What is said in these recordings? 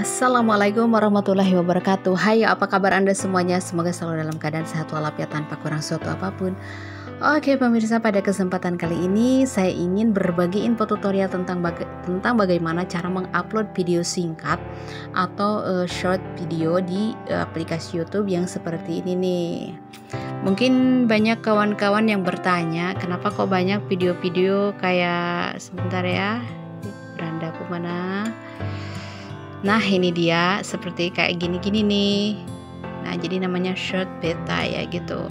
Assalamualaikum warahmatullahi wabarakatuh. Hai apa kabar anda semuanya? Semoga selalu dalam keadaan sehat walafiat tanpa kurang suatu apa pun. Oke pemirsa pada kesempatan kali ini Saya ingin berbagi info tutorial tentang baga tentang bagaimana cara mengupload video singkat Atau uh, short video di uh, aplikasi youtube yang seperti ini nih. Mungkin banyak kawan-kawan yang bertanya Kenapa kok banyak video-video kayak Sebentar ya Beranda aku mana Nah ini dia seperti kayak gini-gini nih. Nah jadi namanya short beta ya gitu.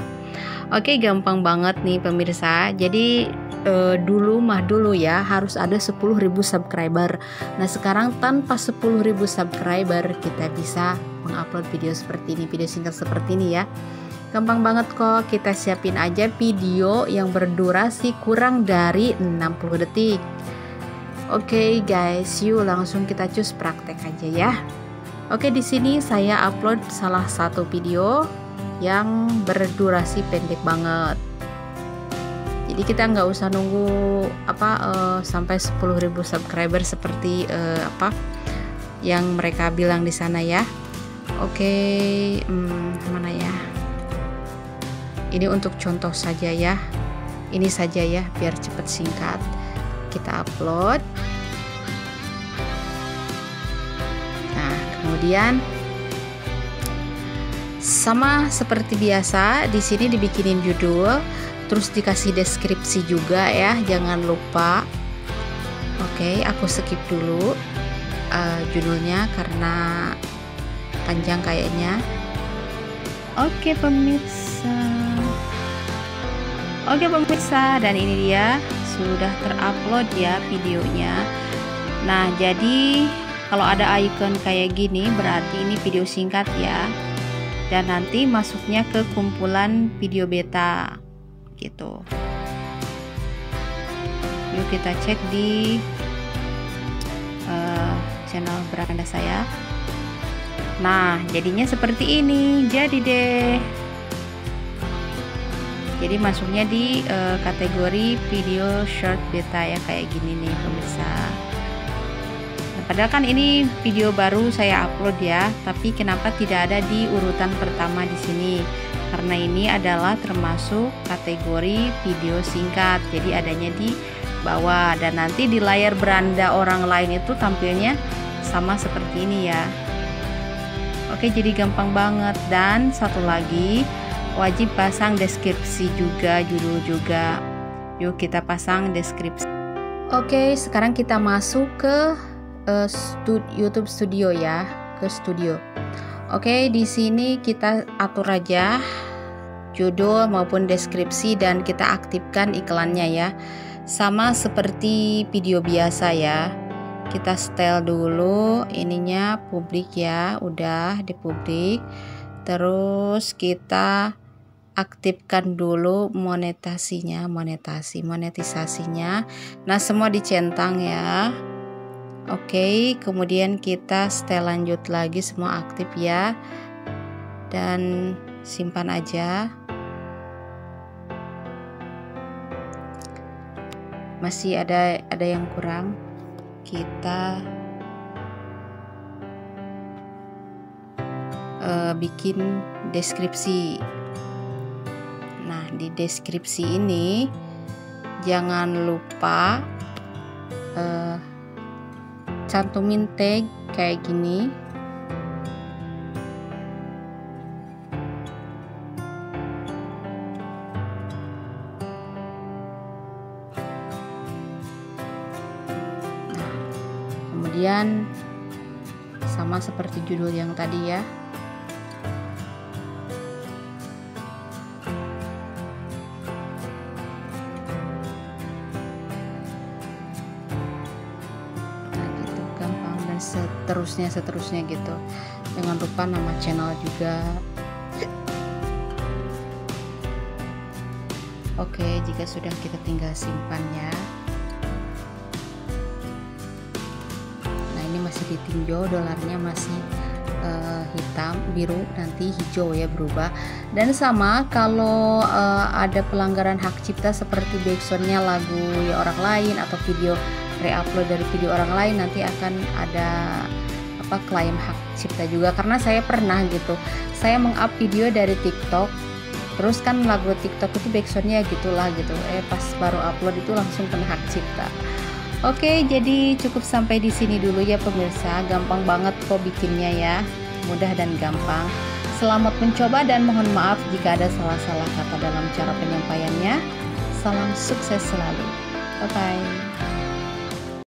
Oke gampang banget nih pemirsa. Jadi eh, dulu mah dulu ya harus ada 10.000 subscriber. Nah sekarang tanpa 10.000 subscriber kita bisa mengupload video seperti ini Video singkat seperti ini ya. Gampang banget kok kita siapin aja video yang berdurasi kurang dari 60 detik Oke okay guys, yuk langsung kita cus praktek aja ya. Oke, di sini saya upload salah satu video yang berdurasi pendek banget. Jadi kita nggak usah nunggu apa uh, sampai 10.000 subscriber seperti uh, apa yang mereka bilang di sana ya. Oke, hmm, mana ya? Ini untuk contoh saja ya. Ini saja ya, biar cepat singkat kita upload. Nah kemudian sama seperti biasa di sini dibikinin judul terus dikasih deskripsi juga ya jangan lupa. Oke aku skip dulu uh, judulnya karena panjang kayaknya. Oke pemirsa. Oke pemirsa dan ini dia sudah terupload ya videonya. Nah jadi kalau ada icon kayak gini berarti ini video singkat ya. Dan nanti masuknya ke kumpulan video beta gitu. Yuk kita cek di uh, channel beranda saya. Nah jadinya seperti ini. Jadi deh jadi masuknya di uh, kategori video short beta ya kayak gini nih pemirsa. Nah, padahal kan ini video baru saya upload ya tapi kenapa tidak ada di urutan pertama di sini? Karena ini adalah termasuk kategori video singkat jadi adanya di bawah. Dan nanti di layar beranda orang lain itu tampilnya sama seperti ini ya. Oke jadi gampang banget. Dan satu lagi wajib pasang deskripsi juga judul juga. Yuk kita pasang deskripsi. Oke sekarang kita masuk ke uh, stud YouTube Studio ya ke studio. Oke di sini kita atur aja judul maupun deskripsi dan kita aktifkan iklannya ya. Sama seperti video biasa ya. Kita setel dulu ininya publik ya udah di publik. Terus kita aktifkan dulu monetasinya monetasi monetisasinya. Nah semua dicentang ya. Oke kemudian kita setel lanjut lagi semua aktif ya. Dan simpan aja. Masih ada ada yang kurang? Kita uh, bikin deskripsi. Di deskripsi ini jangan lupa uh, cantumin tag kayak gini. Nah, kemudian sama seperti judul yang tadi ya seterusnya seterusnya gitu. Jangan lupa nama channel juga. Oke jika sudah kita tinggal simpan ya. Nah ini masih ditinjau dolarnya masih uh, hitam biru nanti hijau ya berubah. Dan sama kalau uh, ada pelanggaran hak cipta seperti backsoundnya lagu ya orang lain atau video reupload dari video orang lain nanti akan ada apa klaim hak cipta juga karena saya pernah gitu saya meng-up video dari TikTok terus kan lagu TikTok itu backsoundnya gitulah gitu eh pas baru upload itu langsung kena hak cipta Oke, jadi cukup sampai di sini dulu ya pemirsa. Gampang banget kok bikinnya ya. Mudah dan gampang. Selamat mencoba dan mohon maaf jika ada salah-salah kata dalam cara penyampaiannya. Salam sukses selalu. Bye bye.